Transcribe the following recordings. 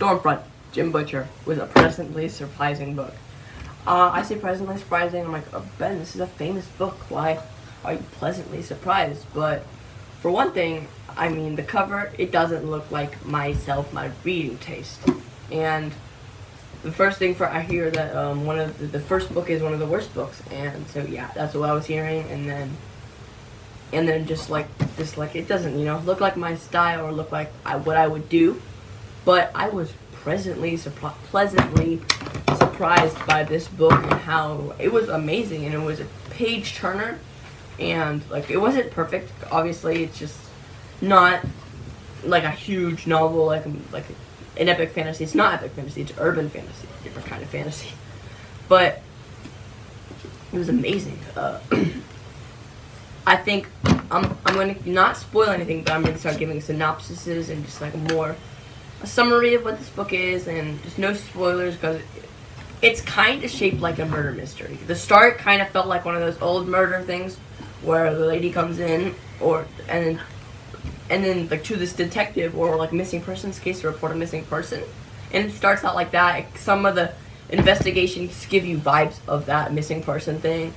Storm Front, Jim Butcher, was a pleasantly surprising book. Uh, I say pleasantly surprising. I'm like, oh, Ben, this is a famous book. Why are you pleasantly surprised? But for one thing, I mean, the cover, it doesn't look like myself, my reading taste. And the first thing for I hear that um, one of the, the first book is one of the worst books, and so yeah, that's what I was hearing, and then and then just like just like it doesn't you know look like my style or look like I, what I would do, but I was pleasantly surpri- pleasantly surprised by this book and how it was amazing, and it was a page turner, and like it wasn't perfect. Obviously, it's just not like a huge novel like like an epic fantasy. It's not epic fantasy. It's urban fantasy, different kind of fantasy. But it was amazing. Uh, I think I'm I'm gonna not spoil anything, but I'm gonna start giving synopsises and just like more a summary of what this book is, and just no spoilers because it's kind of shaped like a murder mystery. The start kind of felt like one of those old murder things where the lady comes in, or and then and then like to this detective or like missing persons case to report a missing person, and it starts out like that. Some of the investigations give you vibes of that missing person thing,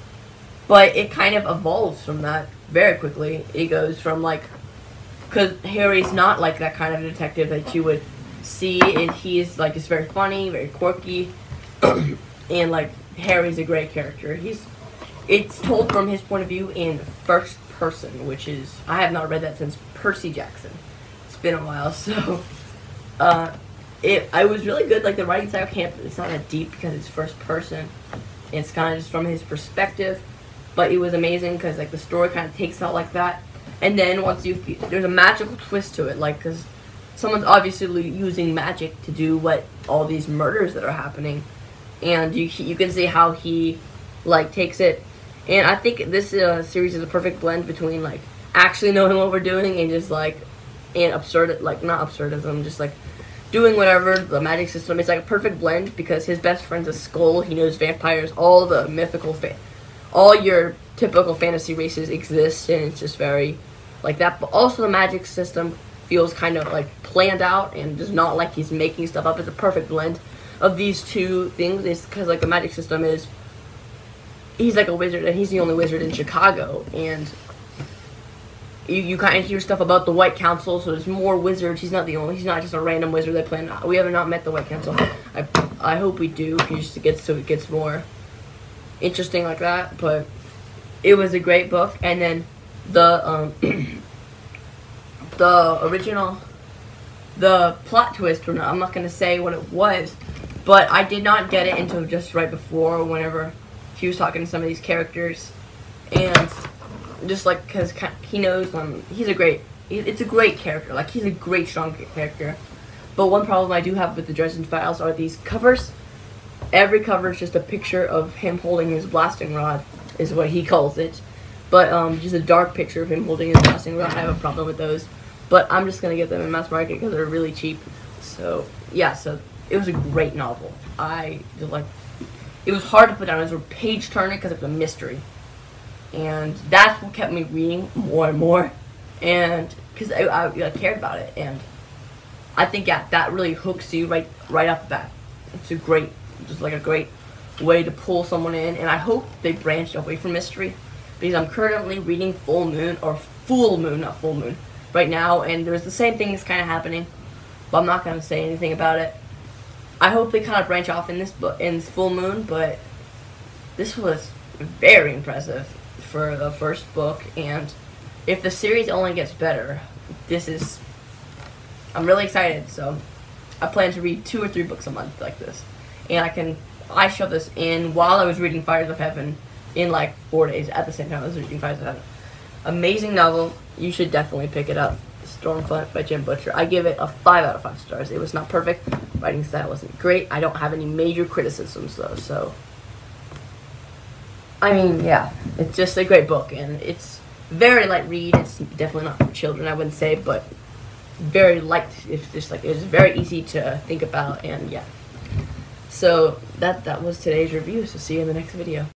but it kind of evolves from that very quickly. It goes from like, because Harry's not like that kind of detective that you would see, and he's like it's very funny, very quirky, and like Harry's a great character. He's it's told from his point of view in first person, which is I have not read that since Percy Jackson. It's been a while, so uh, it I was really good. Like the writing style can't it's not that deep because it's first person. It's kind of just from his perspective, but it was amazing because like the story kind of takes out like that, and then once you there's a magical twist to it, like because someone's obviously using magic to do what all these murders that are happening, and you you can see how he like takes it and I think this uh, series is a perfect blend between like actually knowing what we're doing and just like and absurd like not absurdism, just like doing whatever the magic system. It's like a perfect blend because his best friend's a skull. He knows vampires, all the mythical, fa- all your typical fantasy races exist, and it's just very like that. But also the magic system feels kind of like planned out and just not like he's making stuff up. It's a perfect blend of these two things. It's because like the magic system is he's like a wizard, and he's the only wizard in Chicago, and you, you kind of hear stuff about the White Council, so there's more wizards. He's not the only. He's not just a random wizard they plan. We have not met the White Council. I I hope we do. Just gets so it gets more interesting like that. But it was a great book, and then the um the original the plot twist. Or not, I'm not gonna say what it was, but I did not get it until just right before whenever he was talking to some of these characters, and just like because he knows um he's a great it's a great character like he's a great strong character, but one problem I do have with the Dresden Files are these covers. Every cover is just a picture of him holding his blasting rod, is what he calls it. But um, just a dark picture of him holding his blasting rod. I have a problem with those, but I'm just gonna get them in mass market because they're really cheap. So yeah, so it was a great novel. I like it was hard to put down. It was a page turner because of the mystery, and that's what kept me reading more and more, and because I, I, I, cared about it, and I think yeah, that really hooks you right right off the bat. It's a great, just like a great way to pull someone in, and I hope they branch away from mystery, because I'm currently reading Fool Moon or Full Moon, not Full Moon, right now, and there's the same thing that's kind of happening, but I'm not gonna say anything about it I hope they kind of branch off in this book in Fool Moon, but this was very impressive for the first book, and if the series only gets better, this is. I'm really excited. So, I plan to read two or three books a month like this, and I can. I shoved this in while I was reading Fires of Heaven in like four days at the same time I was reading Fires of Heaven. Amazing novel. You should definitely pick it up. Storm Front by Jim Butcher. I give it a 5 out of 5 stars. It was not perfect. Writing style wasn't great. I don't have any major criticisms, though, so... I mean, yeah, it's just a great book, and it's very light read. It's definitely not for children, I wouldn't say, but very light. It's just like, it's very easy to think about, and yeah. So, that, that was today's review, so see you in the next video.